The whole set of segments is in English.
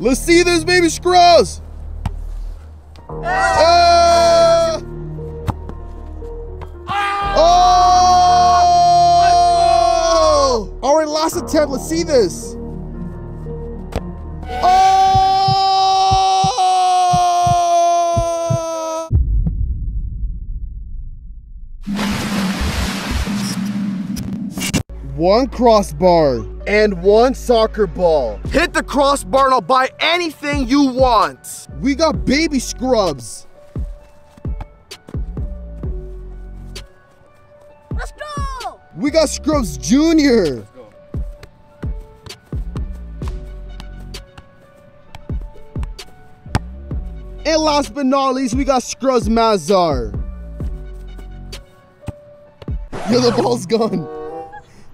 Let's see this, baby scrubs. Ah! Oh! All right, last attempt. Let's see this. Oh! One crossbar and one soccer ball. Hit the crossbar and I'll buy anything you want. We got baby scrubs. Let's go! We got Scrubs Junior. And last but not least, we got Scrubs Mazar. Yo, the ball's gone.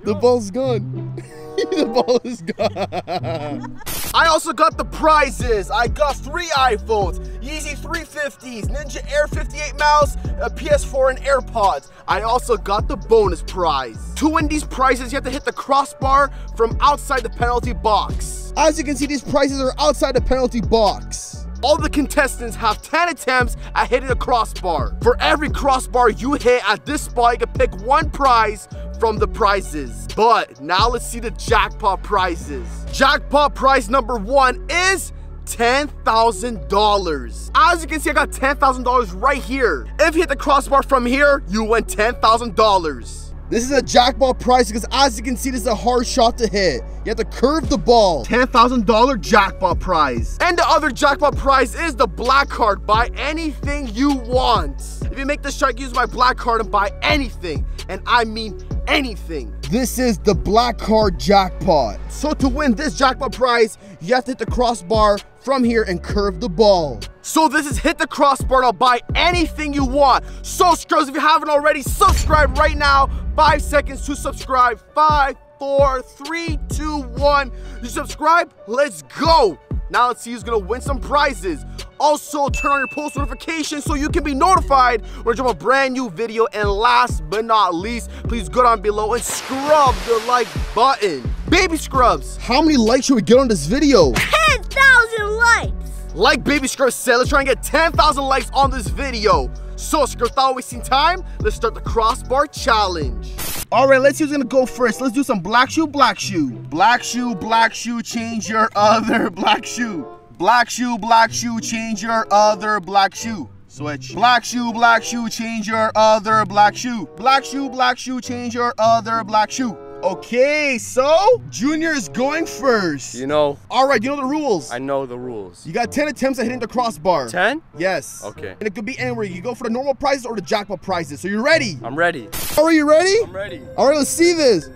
The ball's gone. the ball is gone. I also got the prizes. I got three iPhones, Yeezy 350s, Ninja Air 58 mouse, a PS4, and AirPods. I also got the bonus prize. To win these prizes, you have to hit the crossbar from outside the penalty box. As you can see, these prizes are outside the penalty box. All the contestants have 10 attempts at hitting a crossbar. For every crossbar you hit at this spot, you can pick one prize from the prizes. But now let's see the jackpot prizes. Jackpot prize number one is $10,000. As you can see, I got $10,000 right here. If you hit the crossbar from here, you win $10,000. This is a jackpot prize because as you can see, this is a hard shot to hit. You have to curve the ball. $10,000 jackpot prize. And the other jackpot prize is the black card. Buy anything you want. If you make the shot, use my black card and buy anything. And I mean anything. This is the black card jackpot. So to win this jackpot prize, you have to hit the crossbar from here and curve the ball. So this is hit the crossbar I'll buy anything you want. So Scrubs, if you haven't already, subscribe right now. Five seconds to subscribe. Five, four, three, two, one. You subscribe? Let's go. Now let's see who's gonna win some prizes. Also, turn on your post notifications so you can be notified when I drop a brand new video. And last but not least, please go down below and scrub the like button. Baby Scrubs, How many likes should we get on this video? 10,000 likes! like Baby Scrubs said, let's try and get 10,000 likes on this video. So, Scrubs, without wasting time, let's start the crossbar challenge. All right, let's see who's gonna go first. Let's do some black shoe, black shoe. Black shoe, black shoe, change your other black shoe. Black shoe, black shoe, change your other black shoe. Switch. Black shoe, black shoe, change your other black shoe. Black shoe, black shoe, change your other black shoe. Okay, so Junior is going first. You know, All right, you know the rules. I know the rules. You got 10 attempts at hitting the crossbar. 10? Yes. Okay. And it could be anywhere. You go for the normal prizes or the jackpot prizes. So you're ready? I'm ready. Are you ready? I'm ready. All right, let's see this.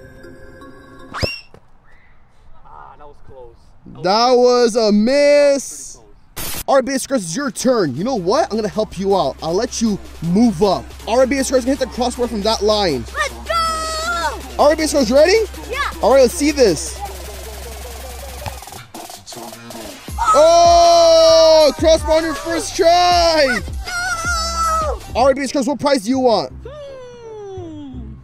Ah, that was close. That was a miss. All right, BS Scrubs, it's your turn. You know what? I'm gonna help you out. I'll let you move up. All right, BS Scrubs, hit the crossbar from that line. Let's go! All right, BS Scrubs, ready? Yeah! All right, let's see this. Oh, crossbar on your first try. Oh! All right, BS Scrubs, what prize do you want? Hmm.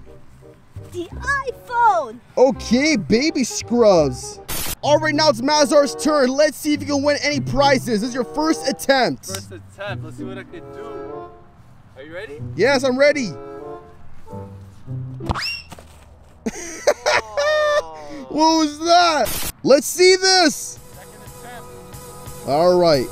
The iPhone! Okay, baby scrubs. All right, now it's Mazar's turn. Let's see if you can win any prizes. This is your first attempt. First attempt. Let's see what I can do. Are you ready? Yes, I'm ready. what was that? Let's see this. Second attempt. All right.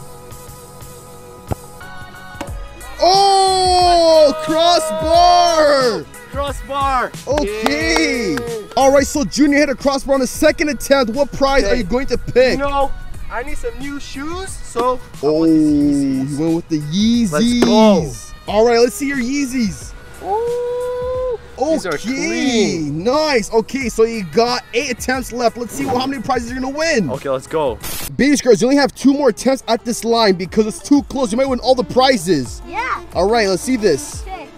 Oh, crossbar. Crossbar. Okay. Yay. All right, so Junior hit a crossbar on the second attempt. What prize are you going to pick? You know, I need some new shoes, so I Oh, want Yeezys. went with the Yeezys. Let's go. All right, let's see your Yeezys. Ooh, These are Okay, clean. nice. Okay, so you got eight attempts left. Let's see how many prizes you're gonna win. Okay, let's go. Baby Scrubs, you only have two more attempts at this line because it's too close. You might win all the prizes. Yeah! All right, let's see this. Okay.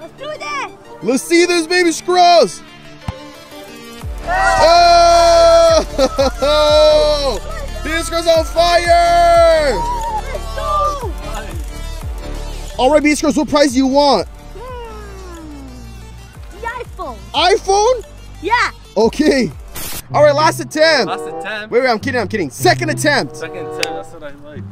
Let's do this! Let's see this, Baby Scrubs. Oh! Baby Scrubs on fire! Let's! All right, Baby Scrubs, what prize do you want? The iPhone! iPhone? Yeah! Okay. All right, last attempt. Last attempt. Wait, wait, I'm kidding, I'm kidding. Second attempt. Second attempt. That's what I like.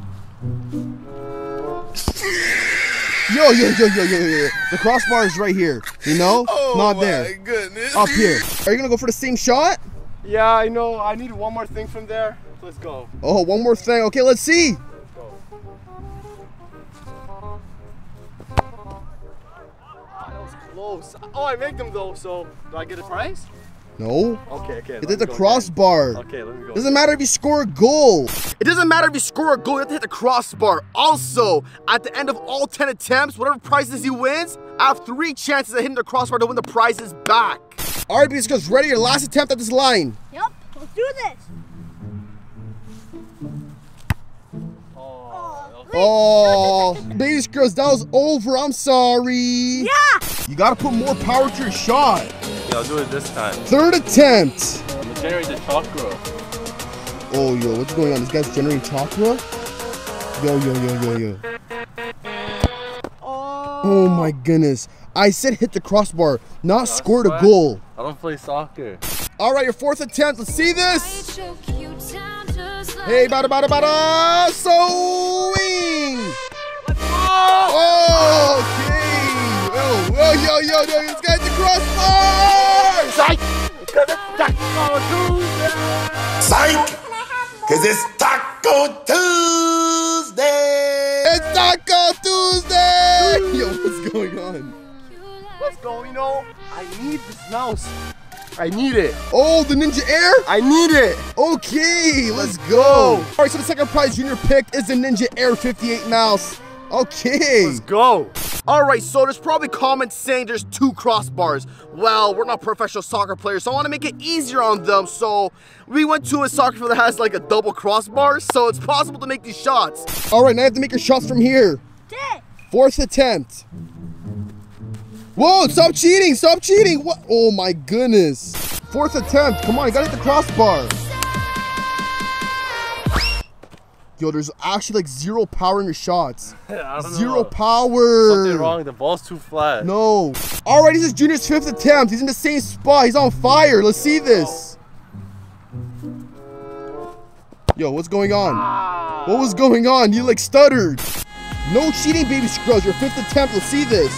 Yo, yo, yo, yo, yo, yo. The crossbar is right here. You know? Oh Not there. goodness. Up here. Are you gonna go for the same shot? Yeah, I know. I need one more thing from there. Let's go. Oh, one more thing. Okay, let's see. Let's go. That was close. Oh, I make them though. So do I get a prize? No. Okay, okay. It let the crossbar. again. Okay, let me go. Doesn't matter if you score a goal. It doesn't matter if you score a goal, you have to hit the crossbar. Also, at the end of all 10 attempts, whatever prizes he wins, I have three chances of hitting the crossbar to win the prizes back. All right, because ready, your last attempt at this line. Yep, let's do this. Oh, okay. Oh, baby girls, that was over. I'm sorry. Yeah. You gotta put more power to your shot. Yeah, I'll do it this time. Third attempt. I'm gonna generate the chakra. Oh, yo, what's going on? This guy's generating chakra? Yo, yo, yo, yo, yo. Oh my goodness. I said hit the crossbar, not scored a goal. I don't play soccer. All right, your fourth attempt. Let's see this. Hey, Hey, bada, bada, bada. Swing. Oh, okay. Yo, yo, yo, yo, yo. This guy's the crossbar. Psych! Cause it's Taco Tuesday! Psych! Because It's Taco Tuesday. It's Taco Tuesday! Yo, what's going on? Let's go. You know, I need this mouse. I need it. Oh, the Ninja Air? I need it. Okay, let's go. All right, so the second prize junior picked is the Ninja Air 58 mouse. Okay. Let's go. All right, so there's probably comments saying there's two crossbars. Well, we're not professional soccer players, so I want to make it easier on them. So we went to a soccer field that has like a double crossbar, so it's possible to make these shots. All right, now you have to make your shots from here. Okay. Fourth attempt. Whoa, stop cheating, stop cheating. What? Oh my goodness. Fourth attempt, come on, you gotta hit the crossbar. Yo, there's actually like zero power in your shots. Zero know. power. Something wrong. The ball's too flat. No. All right, this is Junior's fifth attempt. He's in the same spot. He's on fire. Let's see this. Yo, what's going on? What was going on? You like stuttered. No cheating, baby scrubs. Your fifth attempt. Let's see this.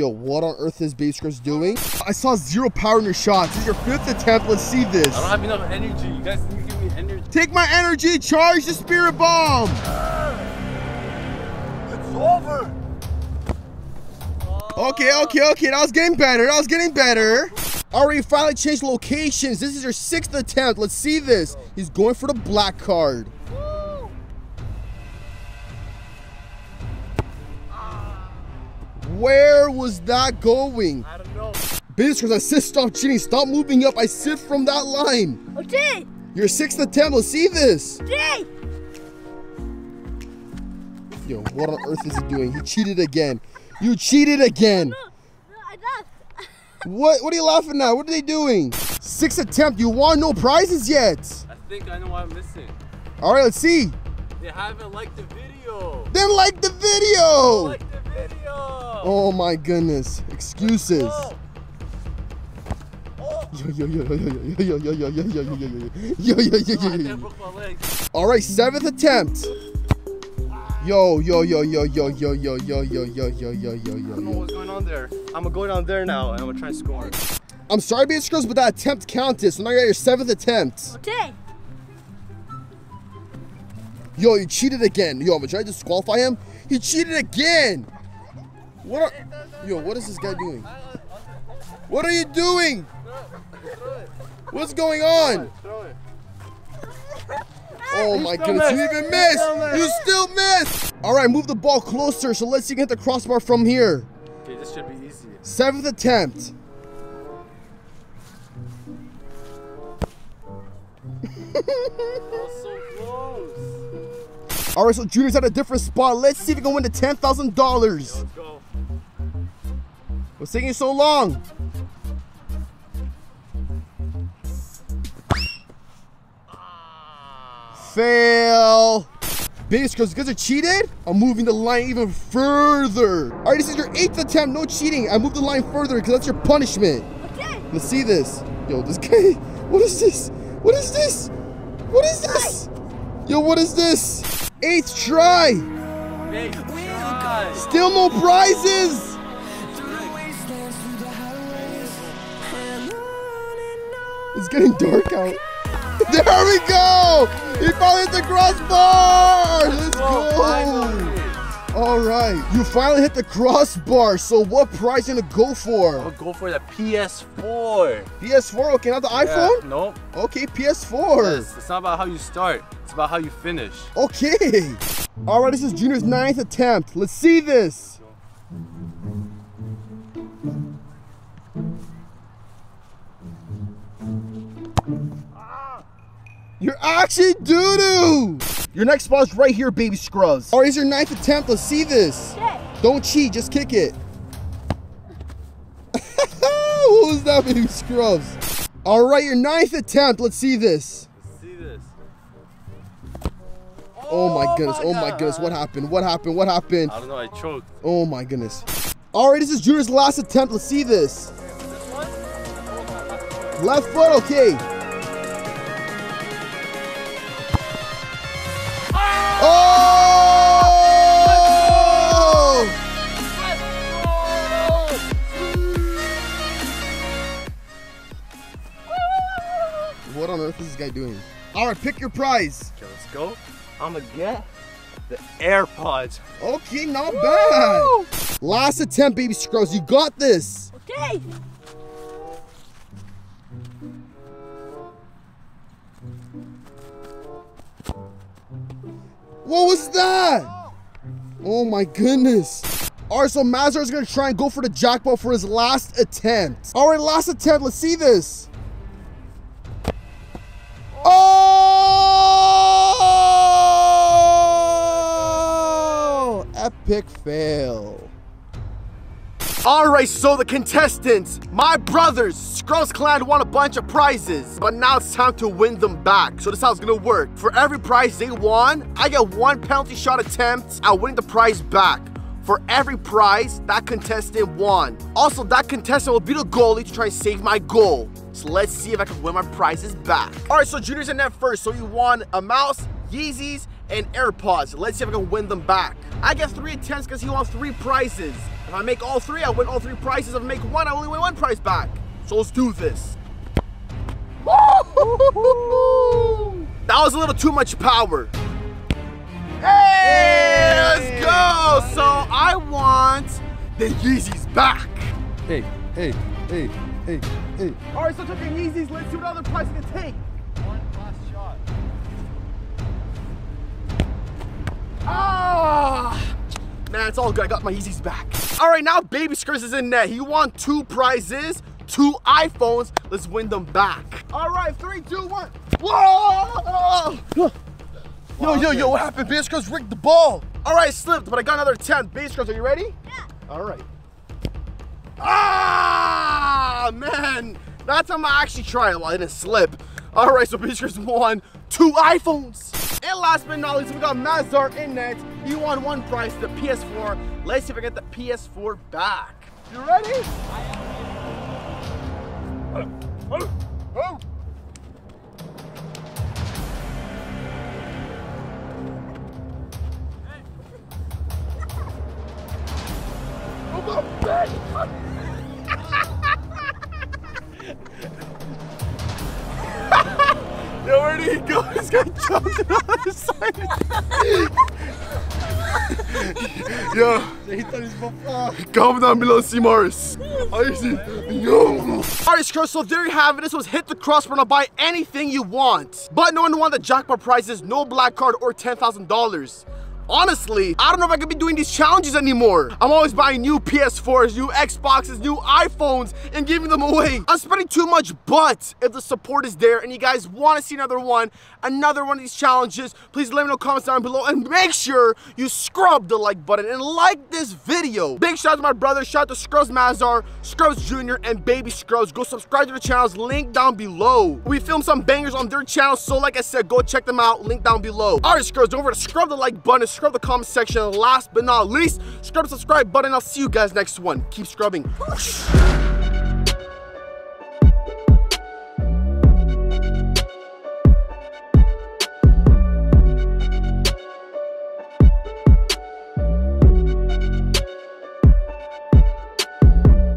Yo, what on earth is baby scrubs doing? I saw zero power in your shots. This is your fifth attempt. Let's see this. I don't have enough energy. You guys need to give me energy. Take my energy. Charge the spirit bomb. It's over. Oh. Okay, okay, okay. That was getting better. That was getting better. Already finally changed locations. This is your sixth attempt. Let's see this. He's going for the black card. Where was that going? I don't know. Business, I said stop cheating. Stop moving up. I sit from that line. Okay. Your sixth attempt. Let's see this. Okay. Yo, what on earth is he doing? He cheated again. You cheated again. No, I lost. What? What are you laughing at? What are they doing? Sixth attempt. You won no prizes yet. I think I know what I'm missing. All right, let's see. They haven't liked the video. Then like the video. Like the video. Oh my goodness. Excuses. Oh. Yo yo yo yo yo yo yo yo yo yo yo yo yo yo yo yo No, I yo think I yo. broke my legs. All right, seventh attempt. Yo yo yo yo yo yo yo yo yo yo yo yo yo yo. I don't know yo. what's going on there. I'm gonna go down there now and I'm gonna try and score. I'm sorry, baby girls, but that attempt counted. So now you got your seventh attempt. Okay. Yo, you cheated again. Yo, I'm gonna try to disqualify him. He cheated again. What? Are, yo, what is this guy doing? What are you doing? What's going on? Oh my still goodness, you even missed. still missed. You still missed. All right, move the ball closer. So let's see if you can hit the crossbar from here. Okay, this should be easy. Seventh attempt. so close. All right, so Junior's at a different spot. Let's see if he can win the ten thousand dollars. Let's go. What's taking so long? Ah. Fail. Biggest because guys are cheated, I'm moving the line even further. All right, this is your eighth attempt. No cheating. I moved the line further because that's your punishment. Okay. Let's see this. Yo, this guy. What is this? What is this? What is this? Yo, what is this? Eighth try. Still no prizes. It's getting dark out. There we go. He finally hit the crossbar. Let's go. All right, you finally hit the crossbar. So what prize you gonna go for? I'll go for the PS4. PS4. Okay, not the iPhone. Yeah, nope. Okay, PS4. It's, it's not about how you start. It's about how you finish. Okay. All right, this is Junior's ninth attempt. Let's see this. You're actually doo-doo. Your next spot is right here, baby scrubs. All right, it's your ninth attempt. Let's see this. Okay. Don't cheat, just kick it. what was that, baby scrubs? All right, your ninth attempt. Let's see this. Let's see this. Oh my goodness. Oh my goodness. What happened? What happened? What happened? I don't know. I choked. Oh my goodness. All right, this is Junior's last attempt. Let's see this. This? Left foot, okay. Guy doing? All right, pick your prize. Okay, let's go. I'm gonna get the AirPods. Okay, not bad. Last attempt, baby scrubs. You got this. Okay. What was that? Oh my goodness. All right, so Mazar is gonna try and go for the jackpot for his last attempt. All right, last attempt. Let's see this. Fail. All right, so the contestants, my brothers, Scrubs Clan won a bunch of prizes, but now it's time to win them back. So this is how it's gonna work. For every prize they won, I get one penalty shot attempt at winning the prize back. For every prize that contestant won. Also, that contestant will be the goalie to try and save my goal. So let's see if I can win my prizes back. All right, so Junior's in net first. So you won a mouse, Yeezys, and AirPods. Let's see if I can win them back. I get three attempts because he wants three prizes. If I make all three, I win all three prizes. If I make one, I only win one prize back. So let's do this. That was a little too much power. Hey, let's go. So I want the Yeezys back. Hey, hey, hey, hey, hey. All right, so took the Yeezys. Let's see what other prize I can take. Ah! Man, it's all good. I got my Yeezys back. All right, now Baby Scrubs is in net. He won two prizes, two iPhones. Let's win them back. All right, three, two, one. Whoa! Yo, yo, yo, what happened? Baby Scrubs rigged the ball. All right, slipped, but I got another attempt. Baby Scrubs, are you ready? Yeah. All right. Ah, man. That time I actually tried. Well, I didn't slip. All right, so Baby Beatrice won two iPhones. And last but not least, we got Mazar in net. He won one prize, the PS4. Let's see if I get the PS4 back. You ready? Yo, where did he go? This guy Yo, comment down below, see Morris. Yo. Alright, Scrubs, so there you have it. This was Hit the Crossbar. Now buy anything you want. But no one won the jackpot prizes, no black card, or $10,000. Honestly, I don't know if I could be doing these challenges anymore. I'm always buying new PS4s, new Xboxes, new iPhones, and giving them away. I'm spending too much, but if the support is there and you guys want to see another one, another one of these challenges, please let me know comments down below and make sure you scrub the like button and like this video. Big shout out to my brother, shout out to Scrubs Mazar, Scrubs Jr., and Baby Scrubs. Go subscribe to the channels, link down below. We filmed some bangers on their channel, so like I said, go check them out, link down below. Alright, Scrubs, don't forget to scrub the like button, scrub the comment section, last but not least, scrub the subscribe button. I'll see you guys next one. Keep scrubbing.